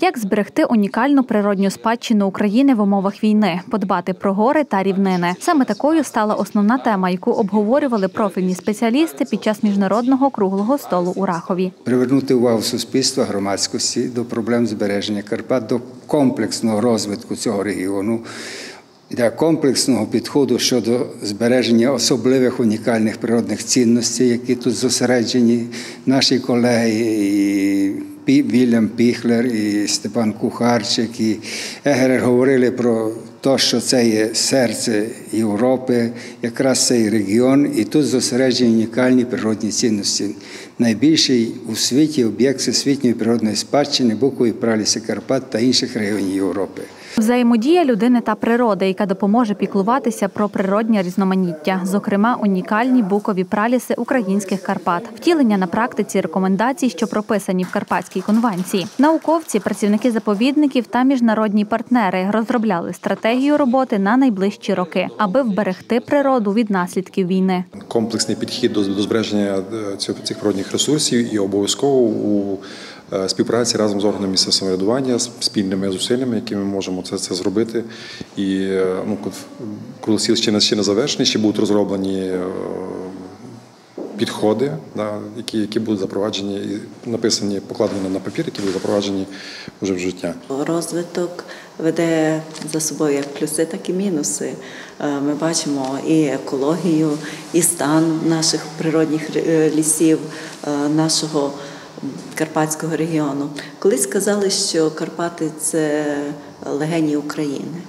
Як зберегти унікальну природню спадщину України в умовах війни, подбати про гори та рівнини? Саме такою стала основна тема, яку обговорювали профільні спеціалісти під час міжнародного круглого столу у Рахові. привернути увагу суспільства громадськості до проблем збереження Карпат, до комплексного розвитку цього регіону, для комплексного підходу щодо збереження особливих унікальних природних цінностей, які тут зосереджені. Наші колеги і Вільям Піхлер, і Степан Кухарчик, і Егерер говорили про те, що це є серце Європи, якраз цей регіон, і тут зосереджені унікальні природні цінності. Найбільший у світі об'єкт всесвітньої природної спадщини букові праліси Карпат та інших регіонів Європи. Взаємодія людини та природи, яка допоможе піклуватися про природнє різноманіття, зокрема унікальні букові праліси українських Карпат, втілення на практиці рекомендацій, що прописані в Карпатській конвенції. Науковці, працівники заповідників та міжнародні партнери розробляли стратегію роботи на найближчі роки, аби вберегти природу від наслідків війни. комплексний підхід до, збереження е, цих, природних ресурсів і обов'язково у е, співпраці разом з органами місцевого самоврядування, спільними зусиллями, які ми можемо це, це зробити. І е, ну, коли ще не ще не завершений, ще будуть розроблені. Підходи, да, які, які будуть запроваджені і написані, покладені на папір, які будуть запроваджені вже в життя. Розвиток веде за собою як плюси, так і мінуси. Е, Ми бачимо і екологію, і стан наших природних е, лісів, е, нашого карпатського регіону. Колись сказали, що Карпати це легені України.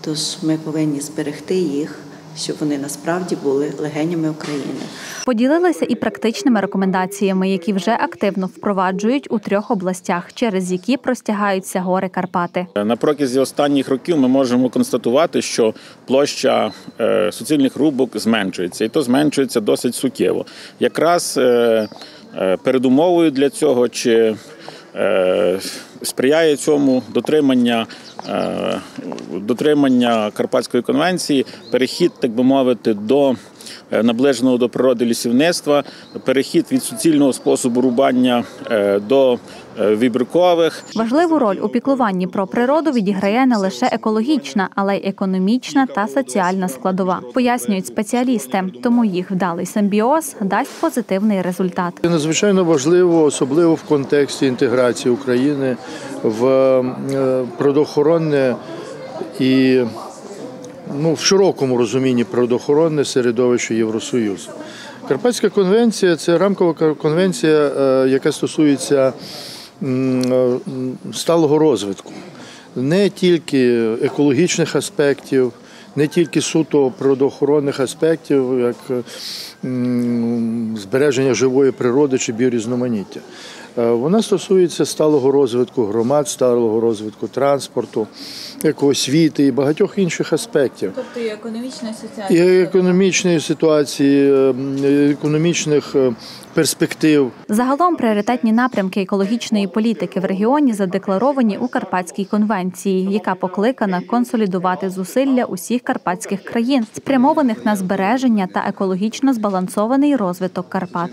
Тож ми повинні зберегти їх, щоб вони насправді були легенями України. Поділилися і практичними рекомендаціями, які вже активно впроваджують у трьох областях, через які простягаються гори Карпати. На протязі останніх років ми можемо констатувати, що площа е, суцільних рубок зменшується, і то зменшується досить суттєво. Якраз е, е, передумовою для цього чи сприяє цьому дотримання. е, Дотримання Карпатської конвенції, перехід, так би мовити, до е, наближеного до природи лісівництва, перехід від суцільного способу рубання е, до е, вибіркових. Важливу роль у піклуванні про природу відіграє не лише екологічна, але й економічна та соціальна складова, пояснюють спеціалісти. Тому їх вдалий симбіоз дасть позитивний результат. Це надзвичайно важливо, особливо в контексті інтеграції України в е, природоохоронне і ну, в широкому розумінні природоохоронне середовище Євросоюзу. Карпатська конвенція це рамкова конвенція, е, яка стосується е, сталого розвитку, не тільки екологічних аспектів, не тільки суто природоохоронних аспектів, як збереження живої природи чи біорізноманіття. Е, Вона стосується сталого розвитку громад, сталого розвитку транспорту, як освіти і багатьох інших аспектів. Тобто і економічна І економічної ситуації, е, економічних е, перспектив. Загалом пріоритетні напрямки екологічної політики в регіоні задекларовані у Карпатській конвенції, яка покликана консолідувати зусилля усіх карпатських країн, спрямованих на збереження та екологічно збалансований розвиток Карпат.